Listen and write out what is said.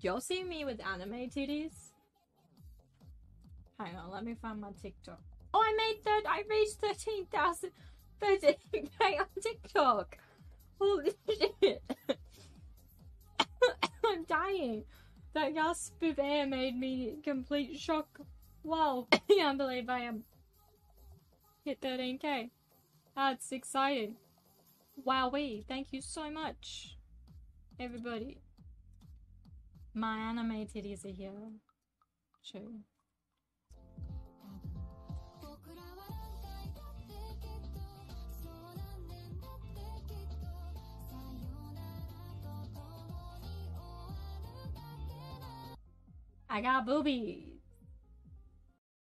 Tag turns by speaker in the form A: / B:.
A: You'll see me with anime titties? Hang on, let me find my TikTok. Oh, I made that. I reached 13,000 13k on TikTok. Holy shit. I'm dying. That gasp of air made me complete shock. Wow. I can't believe I am hit 13k. That's exciting. Wowee. Thank you so much. Everybody. My anime titties are here. True. I got boobies.